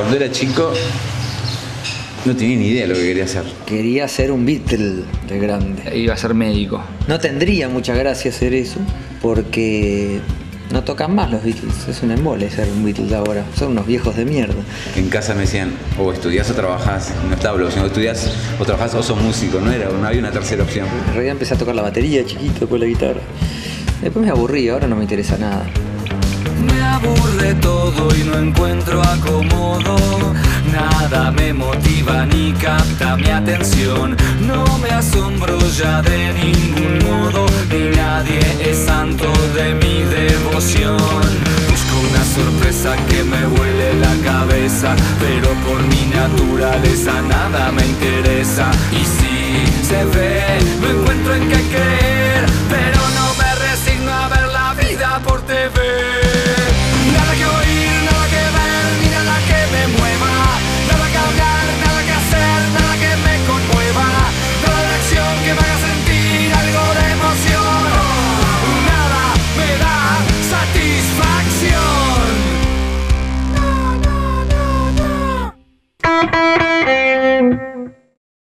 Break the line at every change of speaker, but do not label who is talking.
Cuando era chico no tenía ni idea de lo que quería hacer.
Quería ser un Beatle de grande.
Iba a ser médico.
No tendría mucha gracia hacer eso porque no tocan más los Beatles. Es un embole ser un Beatle ahora. Son unos viejos de mierda.
En casa me decían, o estudias o trabajás. No estaba la opción, o estudias o trabajás o sos músico. No, era, no había una tercera opción.
En realidad empecé a tocar la batería chiquito, con la guitarra. Después me aburrí, ahora no me interesa nada.
Aburre todo y no encuentro acomodo. Nada me motiva ni capta mi atención. No me asombro ya de ningún modo. Ni nadie es santo de mi devoción. Busco una sorpresa que me vuele la cabeza. Pero por mi naturaleza nada me interesa. Y si se ve, no encuentro en Thank you.